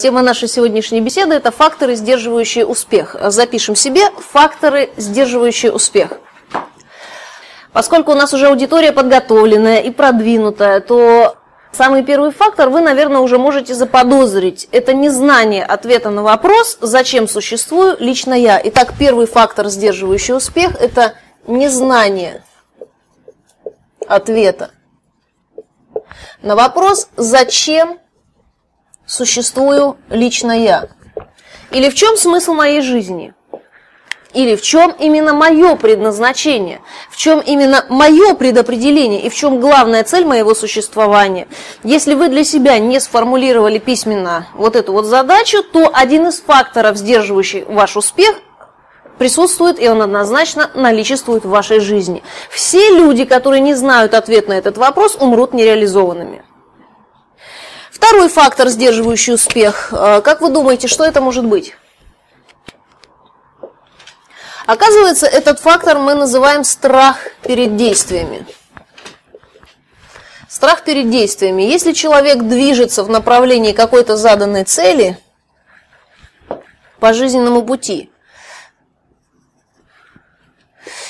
Тема нашей сегодняшней беседы – это факторы, сдерживающие успех. Запишем себе факторы, сдерживающие успех. Поскольку у нас уже аудитория подготовленная и продвинутая, то самый первый фактор вы, наверное, уже можете заподозрить. Это незнание ответа на вопрос, зачем существую лично я. Итак, первый фактор, сдерживающий успех – это незнание ответа на вопрос, зачем существую лично я? Или в чем смысл моей жизни? Или в чем именно мое предназначение? В чем именно мое предопределение? И в чем главная цель моего существования? Если вы для себя не сформулировали письменно вот эту вот задачу, то один из факторов, сдерживающих ваш успех, присутствует, и он однозначно наличествует в вашей жизни. Все люди, которые не знают ответ на этот вопрос, умрут нереализованными. Второй фактор, сдерживающий успех. Э, как вы думаете, что это может быть? Оказывается, этот фактор мы называем страх перед действиями. Страх перед действиями. Если человек движется в направлении какой-то заданной цели по жизненному пути,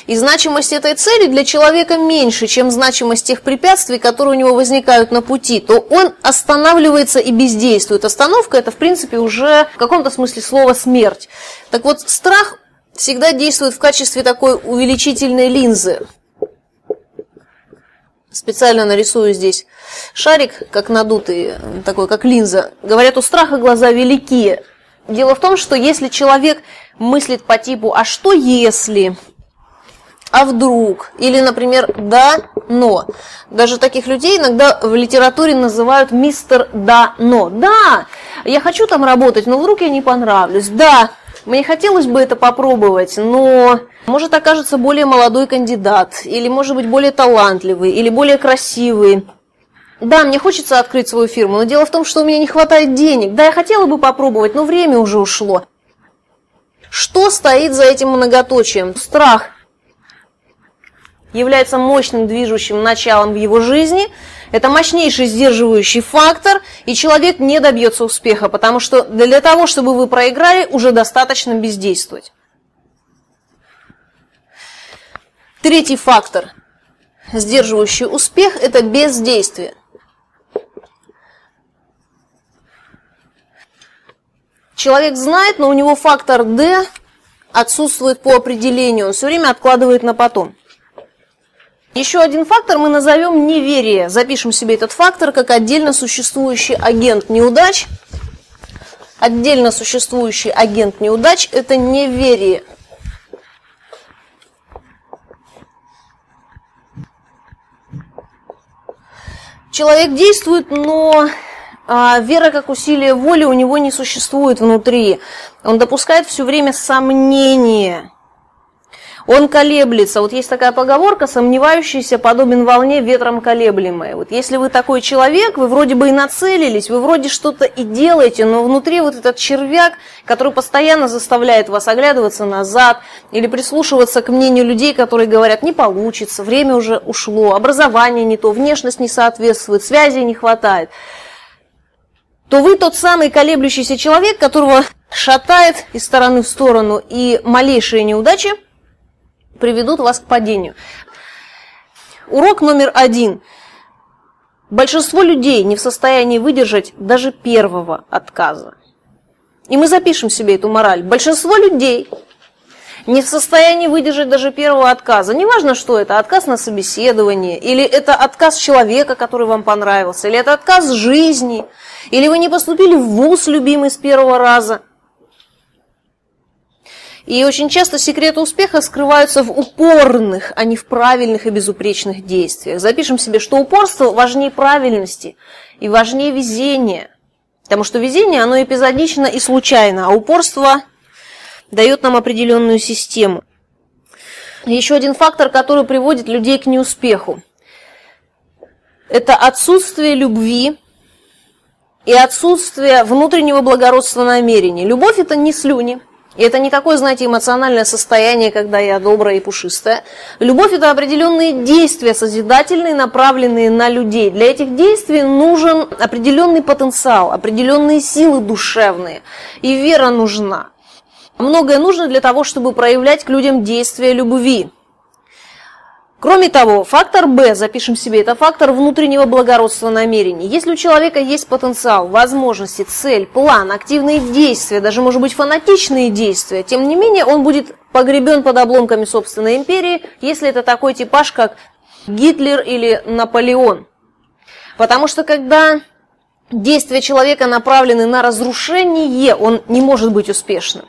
и значимость этой цели для человека меньше, чем значимость тех препятствий, которые у него возникают на пути, то он останавливается и бездействует. Остановка – это, в принципе, уже в каком-то смысле слова «смерть». Так вот, страх всегда действует в качестве такой увеличительной линзы. Специально нарисую здесь шарик, как надутый, такой, как линза. Говорят, у страха глаза великие. Дело в том, что если человек мыслит по типу «а что если?», а вдруг, или, например, да, но. Даже таких людей иногда в литературе называют мистер да, но. Да, я хочу там работать, но вдруг я не понравлюсь. Да, мне хотелось бы это попробовать, но может окажется более молодой кандидат, или может быть более талантливый, или более красивый. Да, мне хочется открыть свою фирму, но дело в том, что у меня не хватает денег. Да, я хотела бы попробовать, но время уже ушло. Что стоит за этим многоточием? Страх – является мощным движущим началом в его жизни, это мощнейший сдерживающий фактор, и человек не добьется успеха, потому что для того, чтобы вы проиграли, уже достаточно бездействовать. Третий фактор, сдерживающий успех, это бездействие. Человек знает, но у него фактор D отсутствует по определению, он все время откладывает на потом. Еще один фактор мы назовем неверие. Запишем себе этот фактор как отдельно существующий агент неудач. Отдельно существующий агент неудач – это неверие. Человек действует, но а, вера как усилие воли у него не существует внутри. Он допускает все время сомнения он колеблется. Вот есть такая поговорка, сомневающийся подобен волне ветром колеблемой. Вот если вы такой человек, вы вроде бы и нацелились, вы вроде что-то и делаете, но внутри вот этот червяк, который постоянно заставляет вас оглядываться назад или прислушиваться к мнению людей, которые говорят, не получится, время уже ушло, образование не то, внешность не соответствует, связи не хватает то вы тот самый колеблющийся человек, которого шатает из стороны в сторону, и малейшие неудачи – приведут вас к падению. Урок номер один. Большинство людей не в состоянии выдержать даже первого отказа. И мы запишем себе эту мораль. Большинство людей не в состоянии выдержать даже первого отказа. Неважно, что это, отказ на собеседование, или это отказ человека, который вам понравился, или это отказ жизни, или вы не поступили в ВУЗ, любимый, с первого раза. И очень часто секреты успеха скрываются в упорных, а не в правильных и безупречных действиях. Запишем себе, что упорство важнее правильности и важнее везения. Потому что везение, оно эпизодично и случайно, а упорство дает нам определенную систему. Еще один фактор, который приводит людей к неуспеху. Это отсутствие любви и отсутствие внутреннего благородства намерений. Любовь – это не слюни – И это не такое, знаете, эмоциональное состояние, когда я добрая и пушистая. Любовь – это определенные действия созидательные, направленные на людей. Для этих действий нужен определенный потенциал, определенные силы душевные. И вера нужна. Многое нужно для того, чтобы проявлять к людям действия любви. Кроме того, фактор Б, запишем себе, это фактор внутреннего благородства намерений. Если у человека есть потенциал, возможности, цель, план, активные действия, даже, может быть, фанатичные действия, тем не менее, он будет погребен под обломками собственной империи, если это такой типаж, как Гитлер или Наполеон. Потому что когда действия человека направлены на разрушение, он не может быть успешным.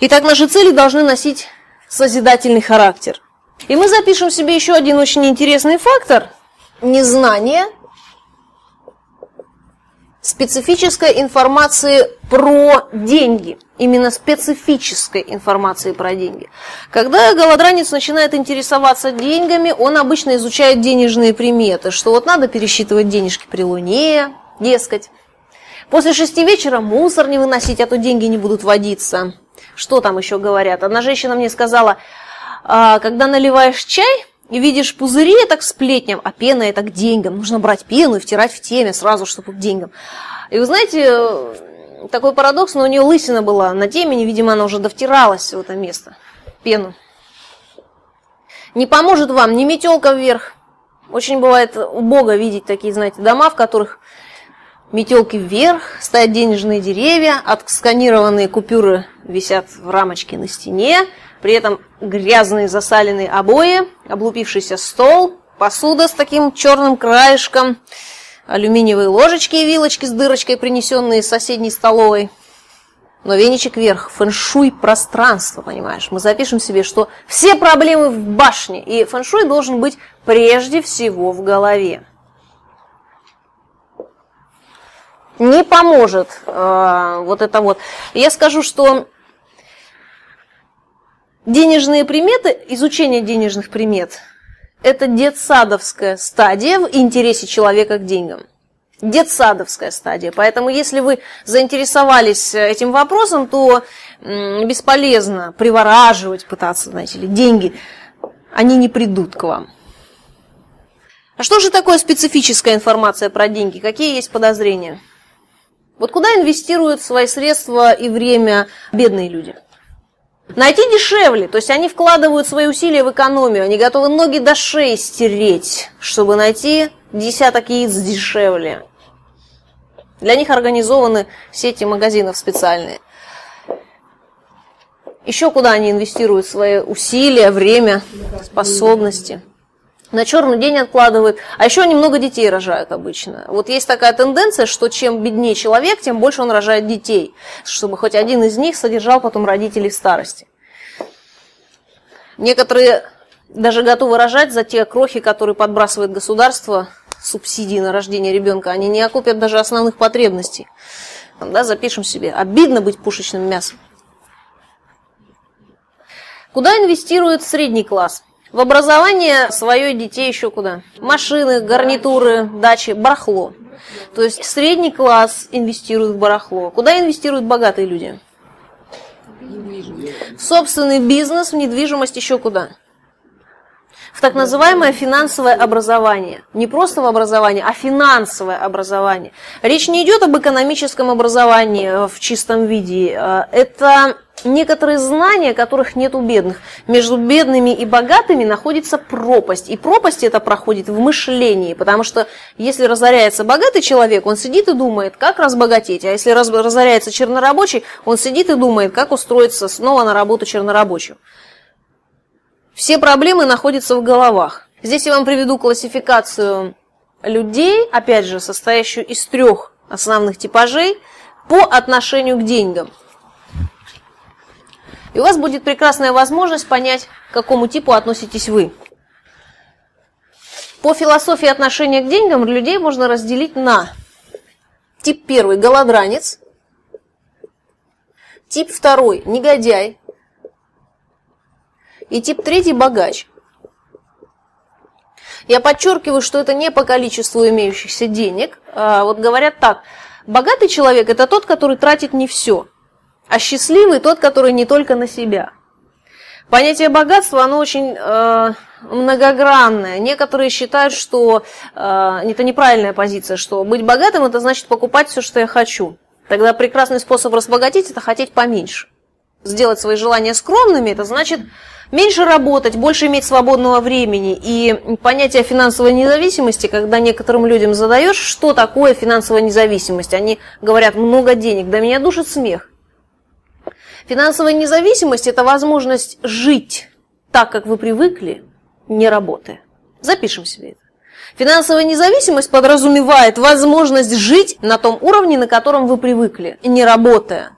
Итак, наши цели должны носить созидательный характер. И мы запишем себе еще один очень интересный фактор – незнание специфической информации про деньги. Именно специфической информации про деньги. Когда голодранец начинает интересоваться деньгами, он обычно изучает денежные приметы, что вот надо пересчитывать денежки при луне, дескать. После шести вечера мусор не выносить, а то деньги не будут водиться. Что там еще говорят? Одна женщина мне сказала – когда наливаешь чай и видишь пузыри, это к сплетням, а пена это к деньгам. Нужно брать пену и втирать в теме сразу, чтобы к деньгам. И вы знаете, такой парадокс, но у нее лысина была на теме, видимо, она уже довтиралась в это место, пену. Не поможет вам ни метелка вверх. Очень бывает убого видеть такие, знаете, дома, в которых метелки вверх, стоят денежные деревья, отсканированные купюры висят в рамочке на стене, при этом грязные засаленные обои, облупившийся стол, посуда с таким черным краешком, алюминиевые ложечки и вилочки с дырочкой, принесенные из соседней столовой. Но веничек вверх, фэншуй пространство, понимаешь? Мы запишем себе, что все проблемы в башне, и фэншуй должен быть прежде всего в голове. Не поможет э, вот это вот. Я скажу, что Денежные приметы, изучение денежных примет – это детсадовская стадия в интересе человека к деньгам. Детсадовская стадия. Поэтому, если вы заинтересовались этим вопросом, то бесполезно привораживать, пытаться, знаете ли, деньги. Они не придут к вам. А что же такое специфическая информация про деньги? Какие есть подозрения? Вот куда инвестируют свои средства и время бедные люди? Найти дешевле, то есть они вкладывают свои усилия в экономию, они готовы ноги до шеи стереть, чтобы найти десяток яиц дешевле. Для них организованы сети магазинов специальные. Еще куда они инвестируют свои усилия, время, способности на черный день откладывают, а еще они много детей рожают обычно. Вот есть такая тенденция, что чем беднее человек, тем больше он рожает детей, чтобы хоть один из них содержал потом родителей в старости. Некоторые даже готовы рожать за те крохи, которые подбрасывает государство, субсидии на рождение ребенка, они не окупят даже основных потребностей. Да, запишем себе. Обидно быть пушечным мясом. Куда инвестирует средний класс? В образование свое детей еще куда? Машины, гарнитуры, дачи, барахло. То есть средний класс инвестирует в барахло. Куда инвестируют богатые люди? В собственный бизнес, в недвижимость, еще куда? В так называемое финансовое образование. Не просто в образование, а финансовое образование. Речь не идет об экономическом образовании в чистом виде. Это некоторые знания, которых нет у бедных. Между бедными и богатыми находится пропасть. И пропасть это проходит в мышлении, потому что если разоряется богатый человек, он сидит и думает, как разбогатеть. А если разоряется чернорабочий, он сидит и думает, как устроиться снова на работу чернорабочим. Все проблемы находятся в головах. Здесь я вам приведу классификацию людей, опять же, состоящую из трех основных типажей по отношению к деньгам. И у вас будет прекрасная возможность понять, к какому типу относитесь вы. По философии отношения к деньгам людей можно разделить на тип первый – голодранец, тип второй – негодяй, и тип третий – богач. Я подчеркиваю, что это не по количеству имеющихся денег. А вот говорят так, богатый человек – это тот, который тратит не все – А счастливый тот, который не только на себя. Понятие богатства, оно очень э, многогранное. Некоторые считают, что э, это неправильная позиция, что быть богатым это значит покупать все, что я хочу. Тогда прекрасный способ разбогатеть это хотеть поменьше. Сделать свои желания скромными, это значит меньше работать, больше иметь свободного времени. И понятие финансовой независимости, когда некоторым людям задаешь, что такое финансовая независимость, они говорят много денег, да меня душит смех. Финансовая независимость – это возможность жить так, как вы привыкли, не работая. Запишем себе это. Финансовая независимость подразумевает возможность жить на том уровне, на котором вы привыкли, не работая.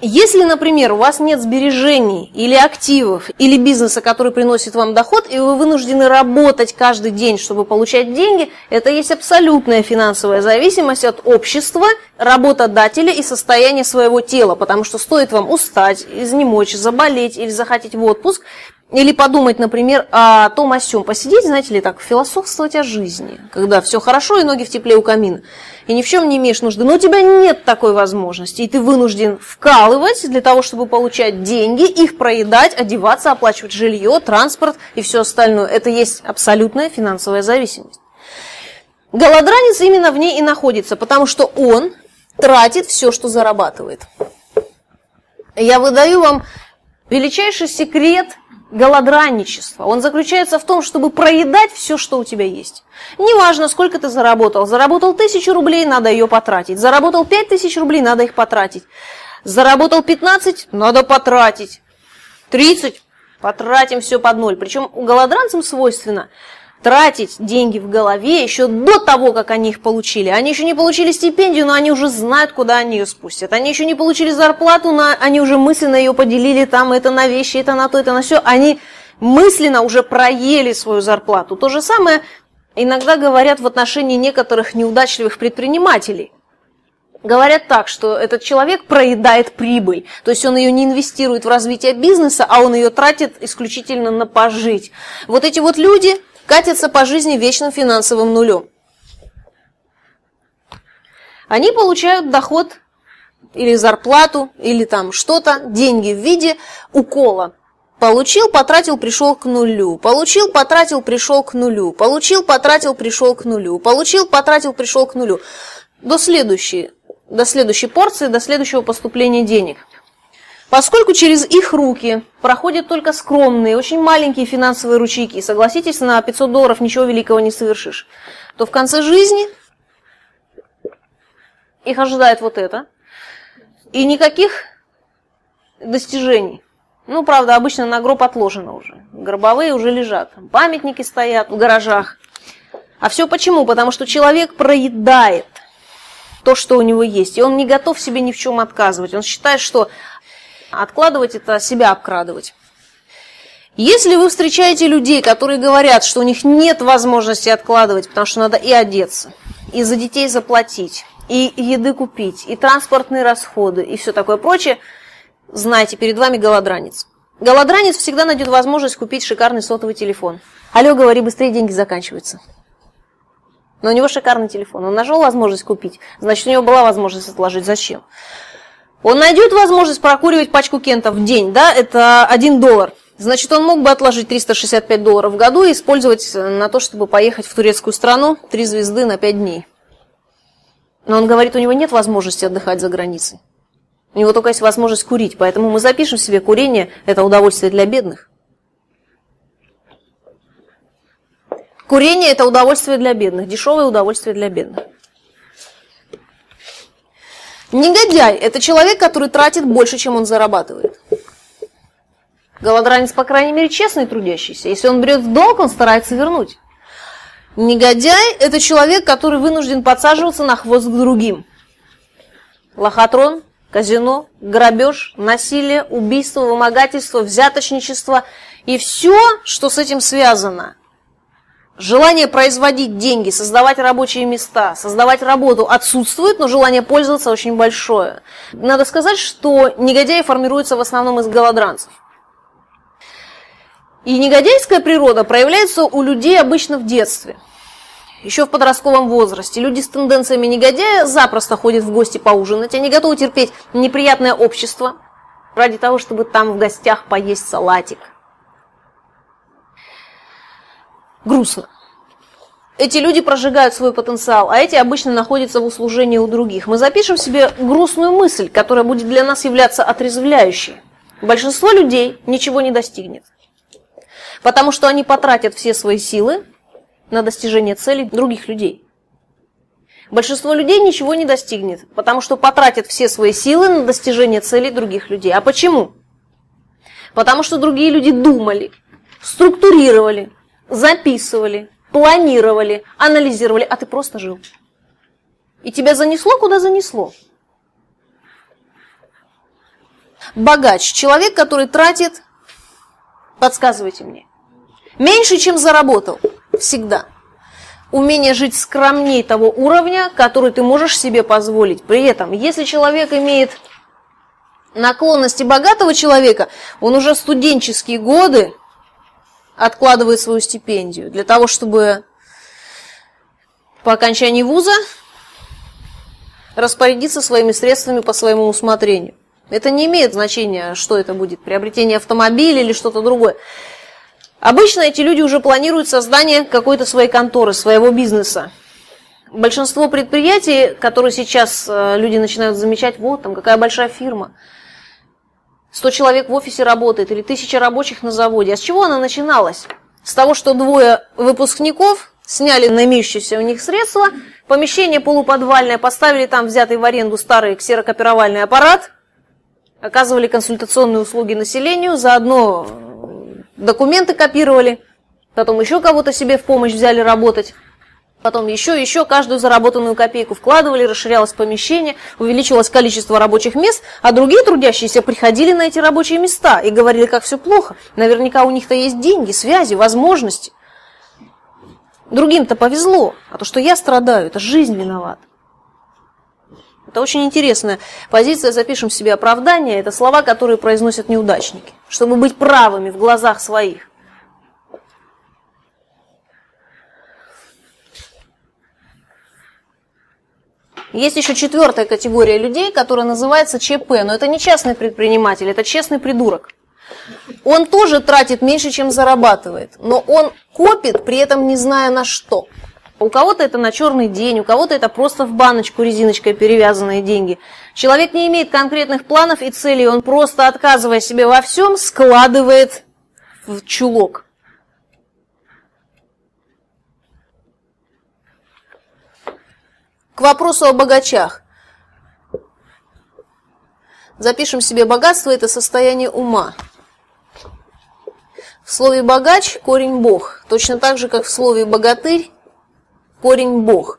Если, например, у вас нет сбережений или активов, или бизнеса, который приносит вам доход, и вы вынуждены работать каждый день, чтобы получать деньги, это есть абсолютная финансовая зависимость от общества, работодателя и состояния своего тела, потому что стоит вам устать, изнемочь, заболеть или захотеть в отпуск, или подумать, например, о том о сём, посидеть, знаете ли, так, философствовать о жизни, когда все хорошо и ноги в тепле у камина, и ни в чем не имеешь нужды, но у тебя нет такой возможности, и ты вынужден вкалывать для того, чтобы получать деньги, их проедать, одеваться, оплачивать жилье, транспорт и все остальное. Это есть абсолютная финансовая зависимость. Голодранец именно в ней и находится, потому что он тратит все, что зарабатывает. Я выдаю вам величайший секрет – голодранничество. Он заключается в том, чтобы проедать все, что у тебя есть. Неважно, сколько ты заработал. Заработал тысячу рублей, надо ее потратить. Заработал пять тысяч рублей, надо их потратить. Заработал 15, надо потратить. 30, потратим все под ноль. Причем у голодранцам свойственно – тратить деньги в голове еще до того, как они их получили. Они еще не получили стипендию, но они уже знают, куда они ее спустят. Они еще не получили зарплату, но они уже мысленно ее поделили, там это на вещи, это на то, это на все. Они мысленно уже проели свою зарплату. То же самое иногда говорят в отношении некоторых неудачливых предпринимателей. Говорят так, что этот человек проедает прибыль, то есть он ее не инвестирует в развитие бизнеса, а он ее тратит исключительно на пожить. Вот эти вот люди, катятся по жизни вечным финансовым нулем. Они получают доход или зарплату, или там что-то, деньги в виде укола. Получил, потратил, пришел к нулю. Получил, потратил, пришел к нулю. Получил, потратил, пришел к нулю. Получил, потратил, пришел к нулю. До следующей, до следующей порции, до следующего поступления денег. Поскольку через их руки проходят только скромные, очень маленькие финансовые ручейки, согласитесь, на 500 долларов ничего великого не совершишь, то в конце жизни их ожидает вот это. И никаких достижений. Ну, правда, обычно на гроб отложено уже. Гробовые уже лежат. Памятники стоят в гаражах. А все почему? Потому что человек проедает то, что у него есть. И он не готов себе ни в чем отказывать. Он считает, что Откладывать это себя обкрадывать. Если вы встречаете людей, которые говорят, что у них нет возможности откладывать, потому что надо и одеться, и за детей заплатить, и еды купить, и транспортные расходы, и все такое прочее, знайте, перед вами голодранец. Голодранец всегда найдет возможность купить шикарный сотовый телефон. Алло, говори, быстрее деньги заканчиваются. Но у него шикарный телефон. Он нашел возможность купить, значит, у него была возможность отложить. Зачем? Он найдет возможность прокуривать пачку кентов в день, да, это 1 доллар. Значит, он мог бы отложить 365 долларов в году и использовать на то, чтобы поехать в турецкую страну, три звезды на 5 дней. Но он говорит, у него нет возможности отдыхать за границей. У него только есть возможность курить, поэтому мы запишем себе курение – это удовольствие для бедных. Курение – это удовольствие для бедных, дешевое удовольствие для бедных. Негодяй – это человек, который тратит больше, чем он зарабатывает. Голодранец, по крайней мере, честный трудящийся. Если он берет в долг, он старается вернуть. Негодяй – это человек, который вынужден подсаживаться на хвост к другим. Лохотрон, казино, грабеж, насилие, убийство, вымогательство, взяточничество и все, что с этим связано – Желание производить деньги, создавать рабочие места, создавать работу отсутствует, но желание пользоваться очень большое. Надо сказать, что негодяи формируются в основном из голодранцев. И негодяйская природа проявляется у людей обычно в детстве. еще в подростковом возрасте. Люди с тенденциями негодяя запросто ходят в гости поужинать. Они готовы терпеть неприятное общество ради того, чтобы там в гостях поесть салатик. Грустно. Эти люди прожигают свой потенциал, а эти обычно находятся в услужении у других. Мы запишем себе грустную мысль, которая будет для нас являться отрезвляющей. Большинство людей ничего не достигнет, потому что они потратят все свои силы на достижение целей других людей. Большинство людей ничего не достигнет, потому что потратят все свои силы на достижение целей других людей. А почему? Потому что другие люди думали, структурировали, записывали, планировали, анализировали, а ты просто жил. И тебя занесло, куда занесло. Богач – человек, который тратит, подсказывайте мне, меньше, чем заработал, всегда. Умение жить скромнее того уровня, который ты можешь себе позволить. При этом, если человек имеет наклонности богатого человека, он уже студенческие годы откладывает свою стипендию для того, чтобы по окончании вуза распорядиться своими средствами по своему усмотрению. Это не имеет значения, что это будет, приобретение автомобиля или что-то другое. Обычно эти люди уже планируют создание какой-то своей конторы, своего бизнеса. Большинство предприятий, которые сейчас э, люди начинают замечать, вот там какая большая фирма – 100 человек в офисе работает или тысяча рабочих на заводе. А с чего она начиналась? С того, что двое выпускников сняли на имеющиеся у них средства, помещение полуподвальное, поставили там взятый в аренду старый ксерокопировальный аппарат, оказывали консультационные услуги населению, заодно документы копировали, потом еще кого-то себе в помощь взяли работать потом еще, еще каждую заработанную копейку вкладывали, расширялось помещение, увеличивалось количество рабочих мест, а другие трудящиеся приходили на эти рабочие места и говорили, как все плохо. Наверняка у них-то есть деньги, связи, возможности. Другим-то повезло, а то, что я страдаю, это жизнь виновата. Это очень интересная позиция, запишем себе оправдание, это слова, которые произносят неудачники, чтобы быть правыми в глазах своих. Есть еще четвертая категория людей, которая называется ЧП, но это не частный предприниматель, это честный придурок. Он тоже тратит меньше, чем зарабатывает, но он копит, при этом не зная на что. У кого-то это на черный день, у кого-то это просто в баночку резиночкой перевязанные деньги. Человек не имеет конкретных планов и целей, он просто, отказывая себе во всем, складывает в чулок. К вопросу о богачах. Запишем себе богатство – это состояние ума. В слове «богач» корень «бог», точно так же, как в слове «богатырь» корень «бог».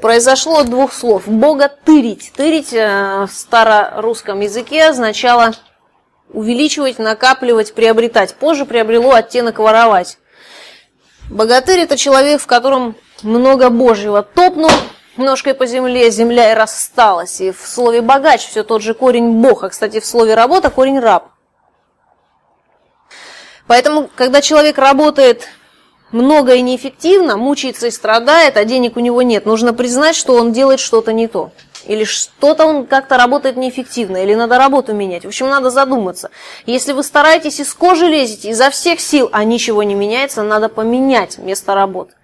Произошло от двух слов. «Богатырить». «Тырить» э, в старорусском языке означало увеличивать, накапливать, приобретать. Позже приобрело оттенок «воровать». Богатырь – это человек, в котором много Божьего. Топнул, ножкой по земле, земля и рассталась. И в слове богач все тот же корень бог, а, кстати, в слове работа корень раб. Поэтому, когда человек работает много и неэффективно, мучается и страдает, а денег у него нет, нужно признать, что он делает что-то не то. Или что-то он как-то работает неэффективно, или надо работу менять. В общем, надо задуматься. Если вы стараетесь из кожи лезете изо всех сил, а ничего не меняется, надо поменять место работы.